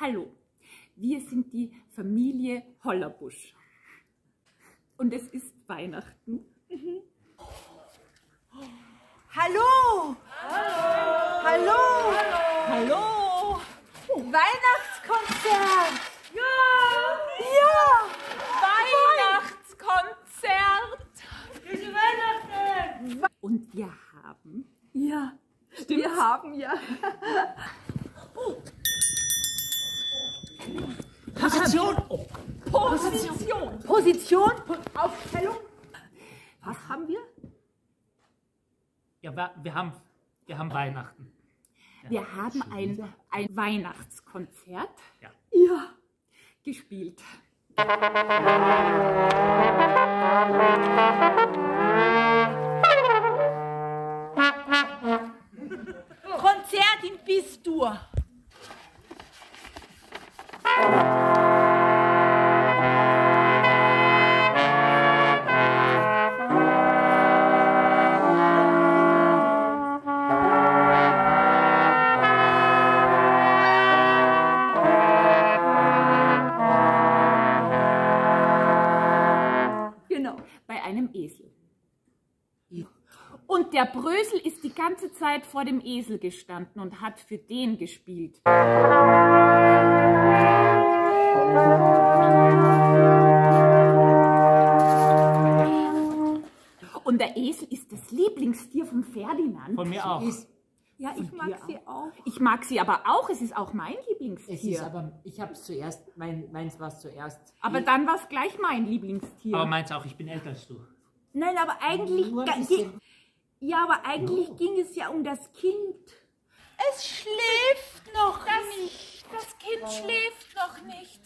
Hallo, wir sind die Familie Hollerbusch. Und es ist Weihnachten. Hallo! Hallo! Hallo! Hallo! Weihnachtskonzert! Ja! Ja! Weihnachtskonzert! Und wir haben. Ja, Stimmt. wir haben ja. Position! Oh. Position! Position, Aufstellung. Was haben wir? Ja, wir, haben, wir haben Weihnachten. Wir haben ein, ein Weihnachtskonzert Ja. Ja. gespielt. Konzert in Bistur. Einem Esel. Und der Brösel ist die ganze Zeit vor dem Esel gestanden und hat für den gespielt. Und der Esel ist das Lieblingstier von Ferdinand. Von mir auch. Ja, ich mag sie auch. Ich mag sie aber auch, es ist auch mein es Lieblingstier. ist aber, ich habe es zuerst, mein, meins war es zuerst. aber dann war es gleich mein Lieblingstier. Aber meinst auch, ich bin älter als du. Nein, aber eigentlich. Ge- Ja, aber eigentlich ging es ja um das Kind. Es schläft noch nicht. das Kind schläft noch nicht.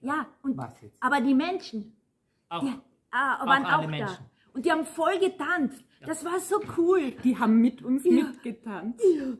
Ja, und, Was jetzt? aber die Menschen, Auch. die ah, waren alle auch da. Menschen. Und die haben voll getanzt. Ja. Das war so cool. Die haben mit uns ja. mitgetanzt. Ja.